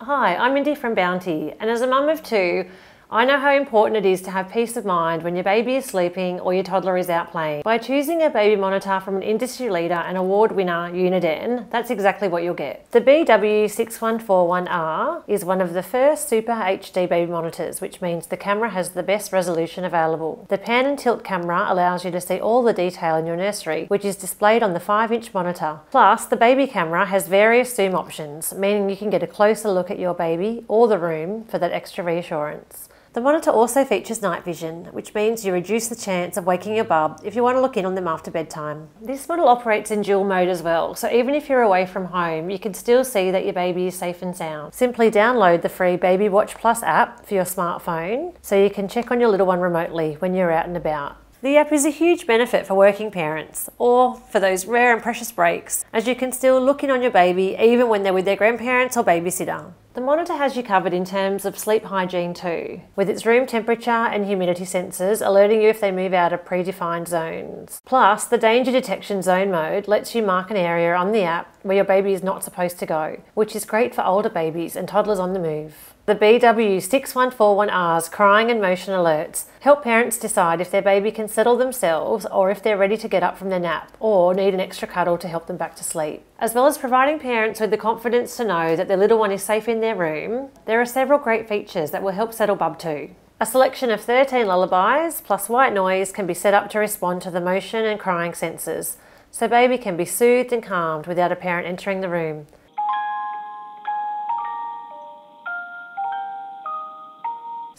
Hi, I'm Mindy from Bounty, and as a mum of two, I know how important it is to have peace of mind when your baby is sleeping or your toddler is out playing. By choosing a baby monitor from an industry leader and award winner, Uniden, that's exactly what you'll get. The BW6141R is one of the first Super HD baby monitors, which means the camera has the best resolution available. The pan and tilt camera allows you to see all the detail in your nursery, which is displayed on the 5 inch monitor. Plus, the baby camera has various zoom options, meaning you can get a closer look at your baby or the room for that extra reassurance. The monitor also features night vision, which means you reduce the chance of waking your bub if you want to look in on them after bedtime. This model operates in dual mode as well, so even if you're away from home, you can still see that your baby is safe and sound. Simply download the free Baby Watch Plus app for your smartphone so you can check on your little one remotely when you're out and about. The app is a huge benefit for working parents or for those rare and precious breaks, as you can still look in on your baby even when they're with their grandparents or babysitter. The monitor has you covered in terms of sleep hygiene too, with its room temperature and humidity sensors alerting you if they move out of predefined zones. Plus, the danger detection zone mode lets you mark an area on the app where your baby is not supposed to go, which is great for older babies and toddlers on the move. The BW6141R's crying and motion alerts help parents decide if their baby can settle themselves or if they're ready to get up from their nap or need an extra cuddle to help them back to sleep. As well as providing parents with the confidence to know that their little one is safe in their room, there are several great features that will help settle Bub too. A selection of 13 lullabies plus white noise can be set up to respond to the motion and crying sensors, so baby can be soothed and calmed without a parent entering the room.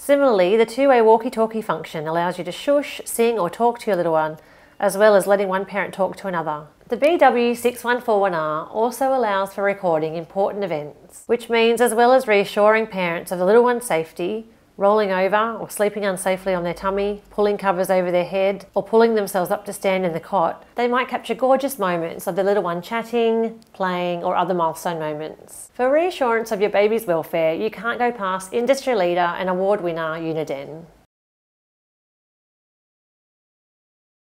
Similarly, the two-way walkie-talkie function allows you to shush, sing or talk to your little one, as well as letting one parent talk to another. The BW6141R also allows for recording important events, which means as well as reassuring parents of the little one's safety, rolling over or sleeping unsafely on their tummy, pulling covers over their head, or pulling themselves up to stand in the cot, they might capture gorgeous moments of the little one chatting, playing, or other milestone moments. For reassurance of your baby's welfare, you can't go past industry leader and award winner Uniden.